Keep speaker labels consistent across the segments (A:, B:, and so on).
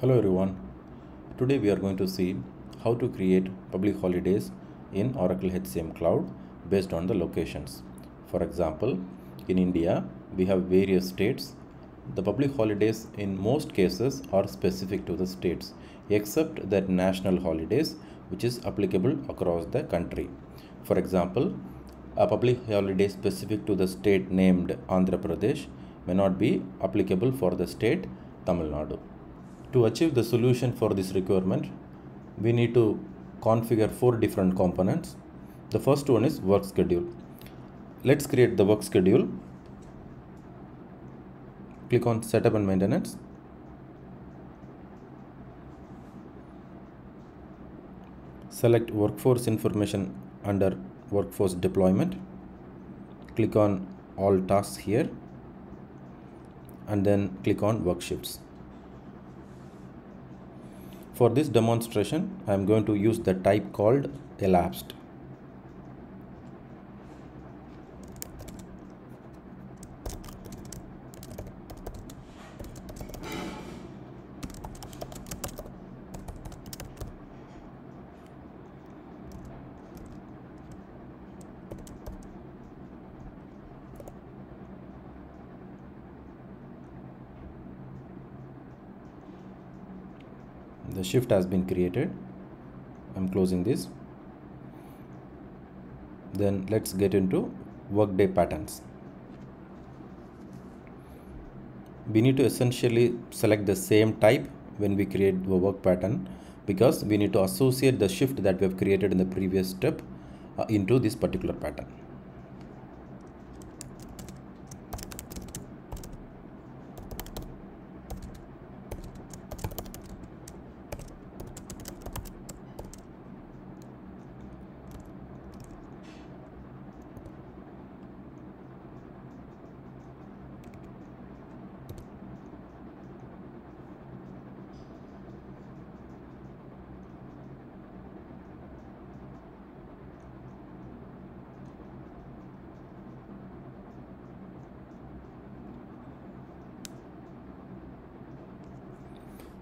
A: Hello everyone. Today we are going to see how to create public holidays in Oracle HCM Cloud based on the locations. For example, in India, we have various states. The public holidays in most cases are specific to the states except that national holidays which is applicable across the country. For example, a public holiday specific to the state named Andhra Pradesh may not be applicable for the state Tamil Nadu. To achieve the solution for this requirement, we need to configure four different components. The first one is work schedule. Let's create the work schedule. Click on setup and maintenance. Select workforce information under workforce deployment. Click on all tasks here and then click on work shifts. For this demonstration, I am going to use the type called elapsed. The shift has been created. I'm closing this. Then let's get into workday patterns. We need to essentially select the same type when we create the work pattern because we need to associate the shift that we have created in the previous step uh, into this particular pattern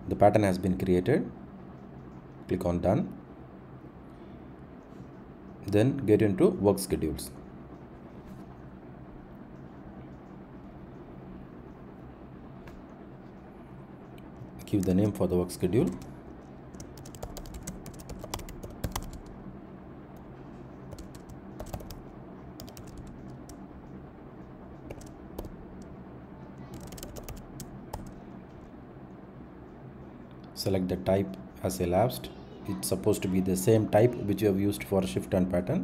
A: the pattern has been created. Click on done. Then get into work schedules. Give the name for the work schedule select the type as elapsed. It's supposed to be the same type which you have used for shift and pattern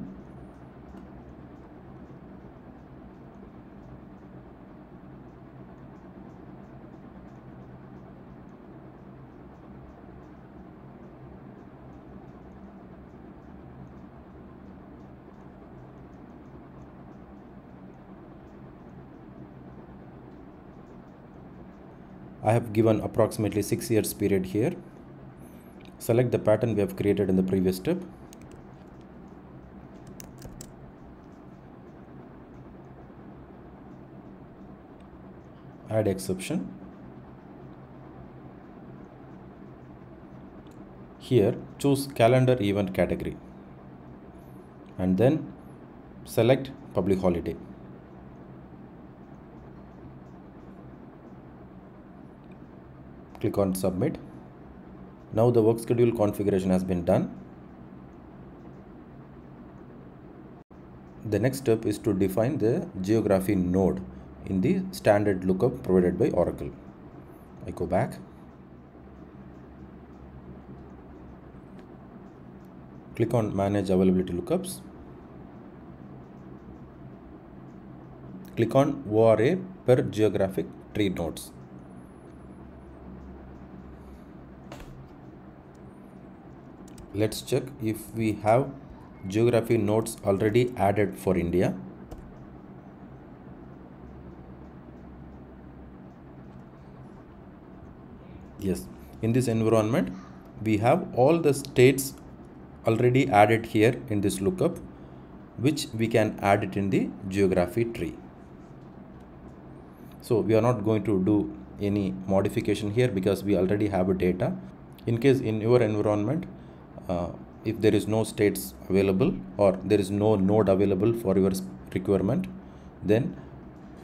A: I have given approximately 6 years period here. Select the pattern we have created in the previous step. Add exception. Here choose calendar event category and then select public holiday. Click on submit. Now the work schedule configuration has been done. The next step is to define the geography node in the standard lookup provided by Oracle. I go back. Click on manage availability lookups. Click on ORA per geographic tree nodes let's check if we have geography nodes already added for India. Yes in this environment we have all the states already added here in this lookup which we can add it in the geography tree. So we are not going to do any modification here because we already have a data. In case in your environment uh, if there is no states available or there is no node available for your requirement then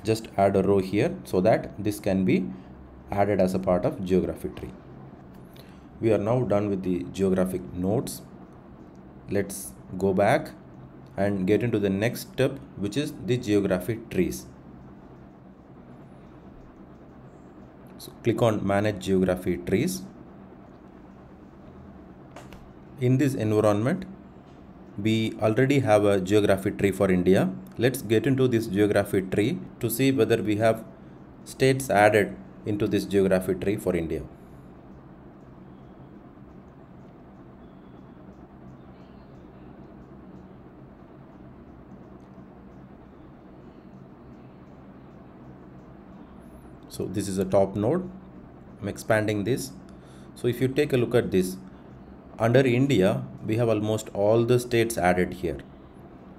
A: just add a row here so that this can be added as a part of geography tree. We are now done with the geographic nodes. Let's go back and get into the next step which is the geographic trees. So click on manage geography trees in this environment we already have a geography tree for India. Let's get into this geography tree to see whether we have states added into this geography tree for India. So this is a top node. I'm expanding this. So if you take a look at this, under India, we have almost all the states added here.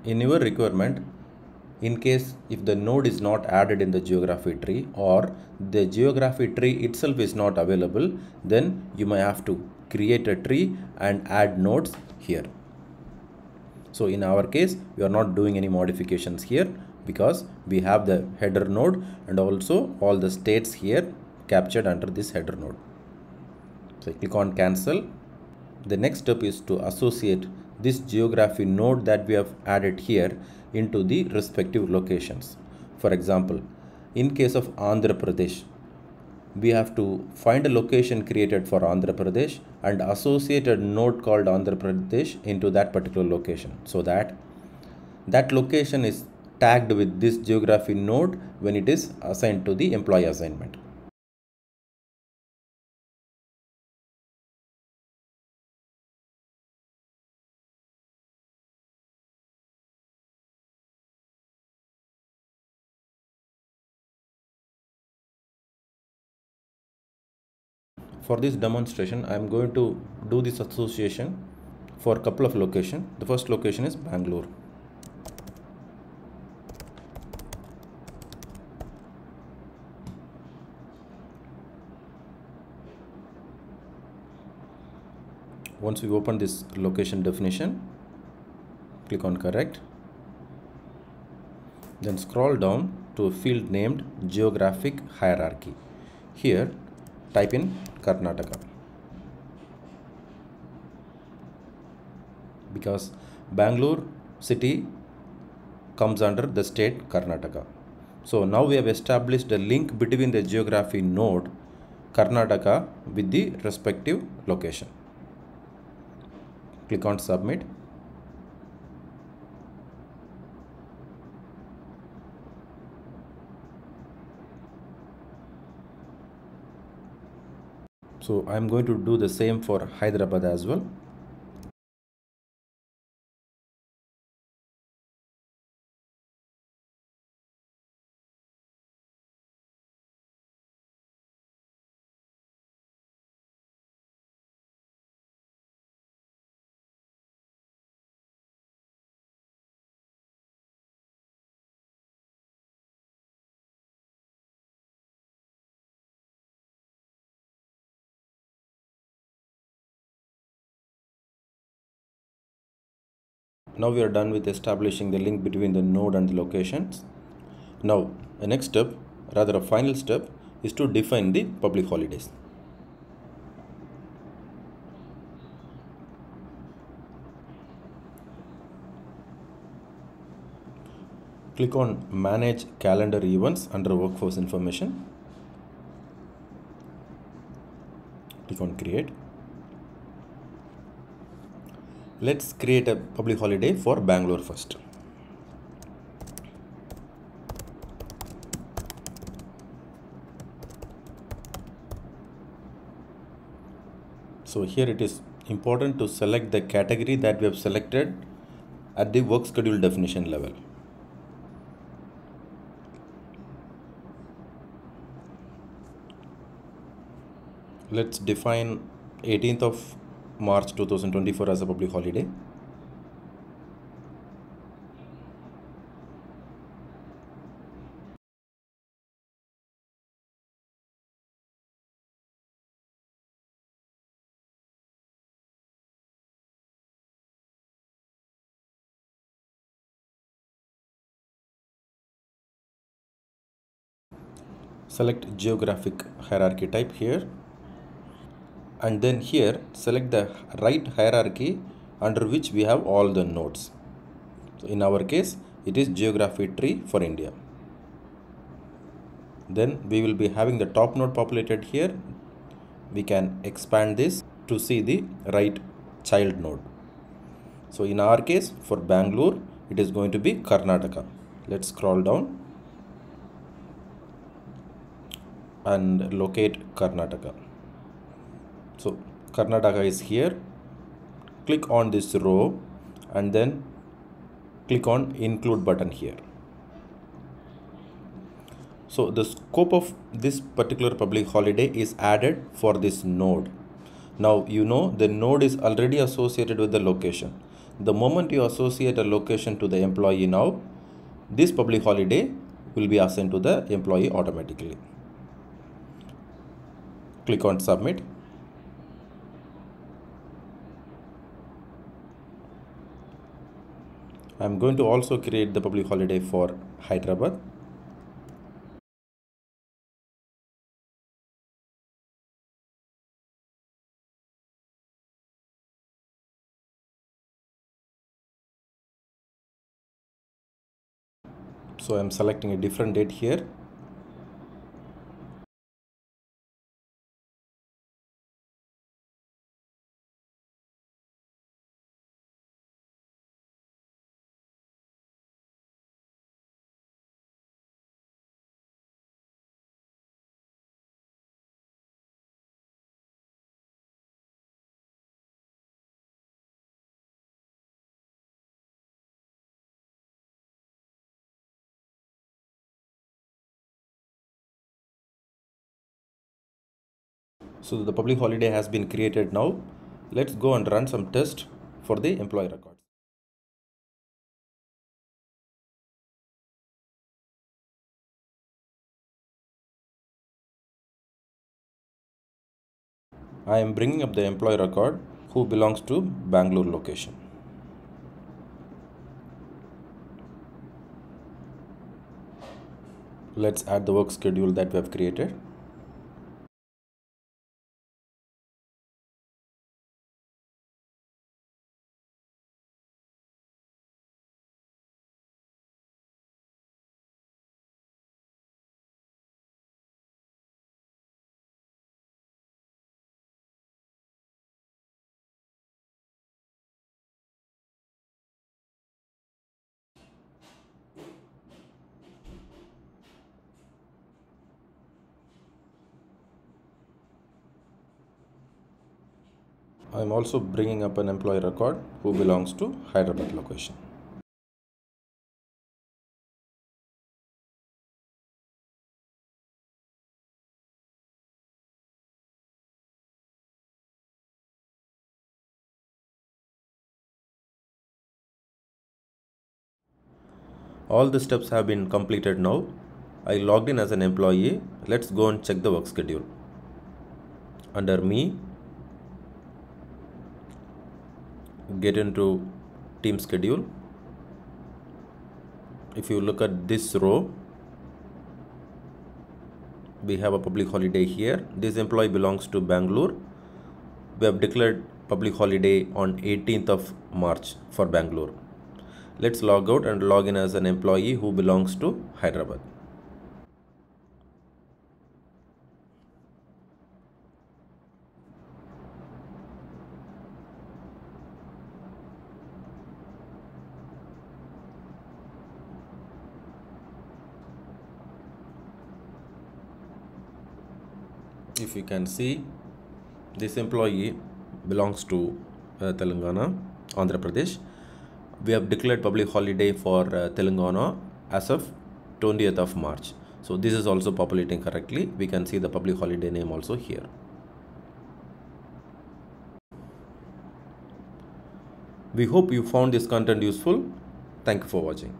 A: In your requirement, in case if the node is not added in the geography tree or the geography tree itself is not available, then you may have to create a tree and add nodes here. So in our case, we are not doing any modifications here because we have the header node and also all the states here captured under this header node. So click on cancel the next step is to associate this geography node that we have added here into the respective locations. For example, in case of Andhra Pradesh, we have to find a location created for Andhra Pradesh and associate a node called Andhra Pradesh into that particular location so that that location is tagged with this geography node when it is assigned to the employee assignment. For this demonstration I am going to do this association for a couple of location. The first location is Bangalore. Once we open this location definition click on correct then scroll down to a field named geographic hierarchy. Here type in Karnataka because Bangalore city comes under the state Karnataka. So now we have established a link between the geography node Karnataka with the respective location. Click on submit. So I'm going to do the same for Hyderabad as well. Now we are done with establishing the link between the node and the locations. Now the next step, rather a final step, is to define the public holidays. Click on manage calendar events under workforce information. Click on create let's create a public holiday for Bangalore first. So here it is important to select the category that we have selected at the work schedule definition level. Let's define 18th of March 2024 as a public holiday. Select geographic hierarchy type here and then here select the right hierarchy under which we have all the nodes. So in our case it is geography tree for India. Then we will be having the top node populated here. We can expand this to see the right child node. So in our case for Bangalore it is going to be Karnataka. Let's scroll down and locate Karnataka. So Karnataka is here. Click on this row and then click on include button here. So the scope of this particular public holiday is added for this node. Now you know the node is already associated with the location. The moment you associate a location to the employee now, this public holiday will be assigned to the employee automatically. Click on submit. I'm going to also create the public holiday for Hyderabad. So I'm selecting a different date here So the public holiday has been created now. Let's go and run some tests for the employee records. I am bringing up the employee record who belongs to Bangalore location. Let's add the work schedule that we have created. I am also bringing up an employee record who belongs to Hyderabad location. All the steps have been completed now. I logged in as an employee. Let's go and check the work schedule. Under me, get into team schedule. If you look at this row we have a public holiday here. This employee belongs to Bangalore. We have declared public holiday on 18th of March for Bangalore. Let's log out and log in as an employee who belongs to Hyderabad if you can see this employee belongs to uh, Telangana, Andhra Pradesh. We have declared public holiday for uh, Telangana as of 20th of March. So this is also populating correctly. We can see the public holiday name also here. We hope you found this content useful. Thank you for watching.